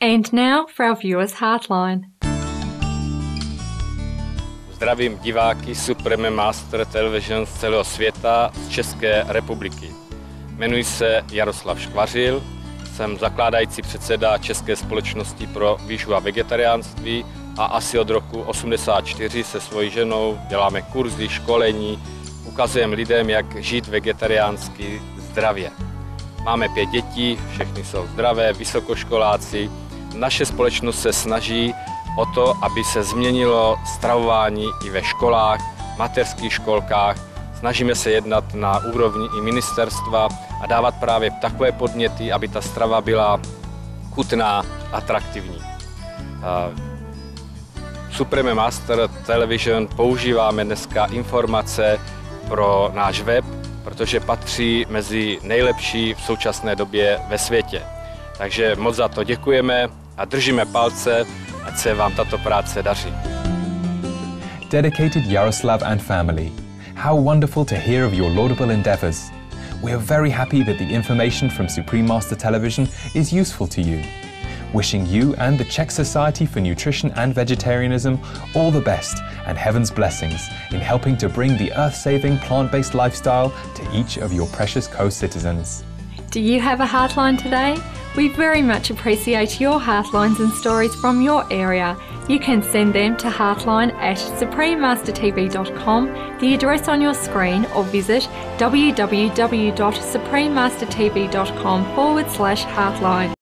And now for our viewers Heartline. Zdravím diváky Supreme Master Television z celého světa z České republiky. Jmenuji se Jaroslav Škvařil, jsem zakládající předseda České společnosti pro výživu a vegetariánství a asi od roku 84 se svojí ženou děláme kurzy, školení, ukazujeme lidem, jak žít vegetariánsky zdravě. Máme pět dětí, všechny jsou zdravé, vysokoškoláci. Naše společnost se snaží o to, aby se změnilo stravování i ve školách, mateřských školkách. Snažíme se jednat na úrovni i ministerstva a dávat právě takové podněty, aby ta strava byla chutná, atraktivní. Supreme Master Television používáme dneska informace pro náš web, protože patří mezi nejlepší v současné době ve světě. Takže moc za to děkujeme a držíme palce, ať se vám tato práce daří. Dedicated Yaroslav and family, how wonderful to hear of your laudable endeavors. We are very happy that the information from Supreme Master Television is useful to you. Wishing you and the Czech Society for Nutrition and Vegetarianism all the best and heaven's blessings in helping to bring the earth saving plant based lifestyle to each of your precious co citizens. Do you have a Heartline today? We very much appreciate your Heartlines and stories from your area. You can send them to heartline at suprememastertv.com, the address on your screen, or visit www.suprememastertv.com forward slash heartline.